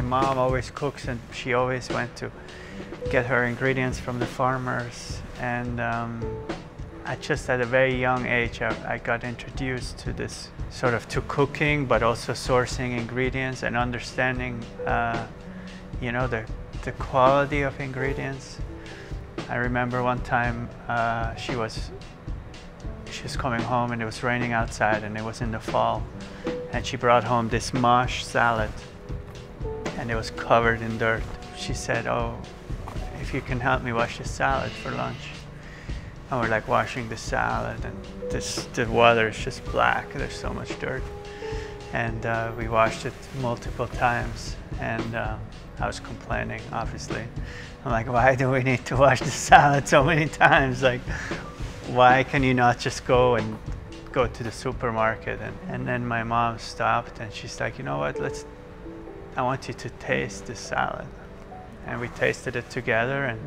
mom always cooks and she always went to get her ingredients from the farmers. And um, I just at a very young age, I, I got introduced to this sort of to cooking, but also sourcing ingredients and understanding, uh, you know, the, the quality of ingredients. I remember one time uh, she was she was coming home and it was raining outside and it was in the fall and she brought home this mâche salad and it was covered in dirt. She said, oh, if you can help me wash the salad for lunch. And we're like washing the salad and this, the water is just black. There's so much dirt. And uh, we washed it multiple times and um, I was complaining, obviously. I'm like, why do we need to wash the salad so many times? Like, why can you not just go and go to the supermarket? And, and then my mom stopped and she's like, you know what, let's, I want you to taste this salad. And we tasted it together and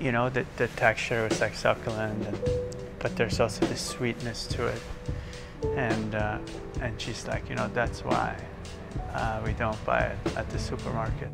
you know, the, the texture was like succulent, and, but there's also this sweetness to it. And, uh, and she's like, you know, that's why uh, we don't buy it at the supermarket.